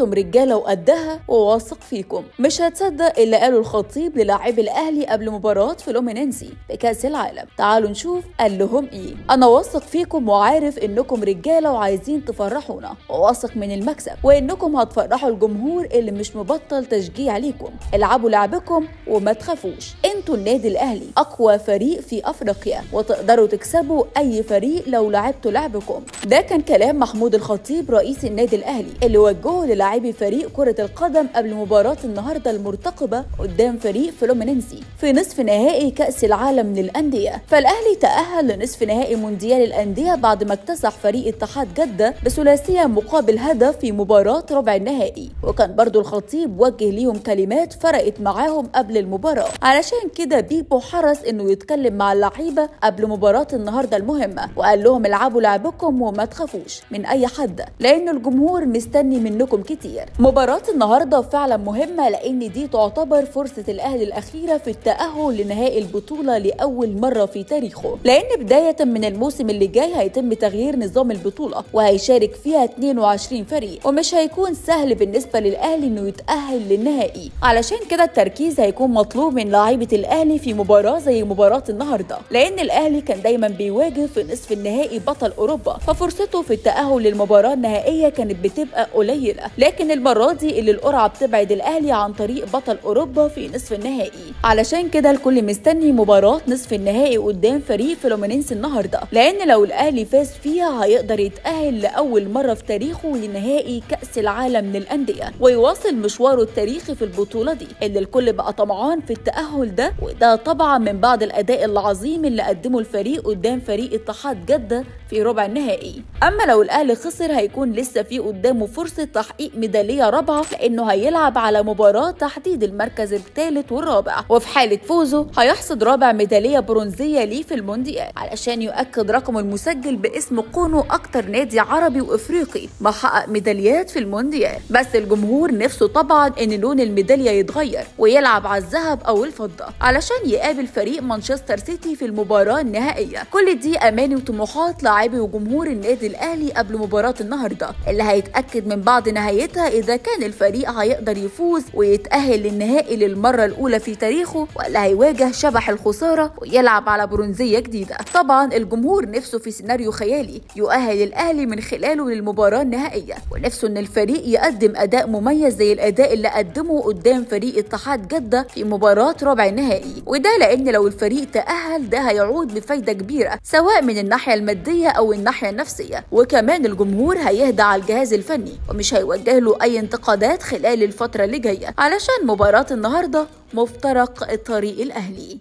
أنتم رجالة وقدها وواثق فيكم. مش هتصدق اللي قاله الخطيب للاعبي الأهلي قبل مباراة فلومينينسي بكأس العالم. تعالوا نشوف قال لهم إيه. أنا واثق فيكم وعارف إنكم رجالة وعايزين تفرحونا. وواثق من المكسب وإنكم هتفرحوا الجمهور اللي مش مبطل تشجيع ليكم العبوا لعبكم وما تخافوش. أنتوا النادي الأهلي أقوى فريق في أفريقيا وتقدروا تكسبوا أي فريق لو لعبتوا لعبكم. ده كان كلام محمود الخطيب رئيس النادي الأهلي اللي وجهه للاعبي فريق كرة القدم قبل مباراة النهارده المرتقبة قدام فريق فلومينينسي في نصف نهائي كأس العالم للأندية. فالأهلي تأهل لنصف نهائي مونديال الأندية بعد ما اكتسح فريق اتحاد جدة بثلاثية مقابل هدف في مباراة ربع النهائي. وكان برضو الخطيب وجه ليهم كلمات فرقت معاهم قبل المباراة. علشان كده بيبو حرص إنه يتكلم مع اللعيبة قبل مباراة النهارده المهمة وقال لهم العبوا لعبكم وما تخافوش من أي حد لأن الجمهور مستني منكم كتير. مباراة النهارده فعلا مهمة لأن دي تعتبر فرصة الأهلي الأخيرة في التأهل لنهائي البطولة لأول مرة في تاريخه. لأن بداية من الموسم اللي جاي هيتم تغيير نظام البطولة وهيشارك فيها 22 فريق ومش هيكون سهل بالنسبة للأهلي إنه يتأهل للنهائي. علشان كده التركيز هيكون مطلوب من لاعيبه الأهلي في مباراة زي مباراة النهارده لأن الأهلي كان دايما بيواجه في نصف النهائي بطل أوروبا ففرصته في التأهل للمباراة النهائية كانت بتبقى قليلة. لكن المرة دي اللي القرعة بتبعد الأهلي عن طريق بطل أوروبا في نصف النهائي. علشان كده الكل مستني مباراة نصف النهائي قدام فريق فلومينينس النهارده. لأن لو الأهلي فاز فيها هيقدر يتأهل لأول مرة في تاريخه لنهائي كأس العالم للأندية. ويواصل مشواره التاريخي في البطولة دي اللي الكل بقى طمعان في التأهل ده. وده طبعا من بعد الأداء العظيم اللي قدمه الفريق قدام فريق اتحاد جدة في ربع النهائي. أما لو الأهلي خسر هيكون لسه في قدامه فرصة تحقيق ميدالية رابعة لأنه هيلعب على مباراة تحديد المركز الثالث والرابع. وفي حالة فوزه هيحصد رابع ميدالية برونزية ليه في المونديال علشان يؤكد رقمه المسجل باسم كونه أكتر نادي عربي وإفريقي ما حقق ميداليات في المونديال. بس الجمهور نفسه طبعا إن لون الميدالية يتغير ويلعب على الذهب أو الفضة علشان يقابل فريق مانشستر سيتي في المباراة النهائية. كل دي اماني وطموحات لاعبي وجمهور النادي الأهلي قبل مباراة النهارده اللي هيتأكد من بعد نهايتها إذا كان الفريق هيقدر يفوز ويتأهل للنهائي للمرة الأولى في تاريخه ولا هيواجه شبح الخسارة ويلعب على برونزية جديدة. طبعا الجمهور نفسه في سيناريو خيالي يؤهل الأهلي من خلاله للمباراة النهائية ونفسه إن الفريق يقدم أداء مميز زي الأداء اللي قدمه قدام فريق اتحاد جدة في مباراة ربع النهائي. وده لأن لو الفريق تأهل ده هيعود بفايده كبيرة سواء من الناحية المادية أو الناحية النفسية. وكمان الجمهور هيهدى على الجهاز الفني ومش هيوجه له أي انتقادات خلال الفترة اللي جاية علشان مباراة النهارده مفترق الطريق الأهلي.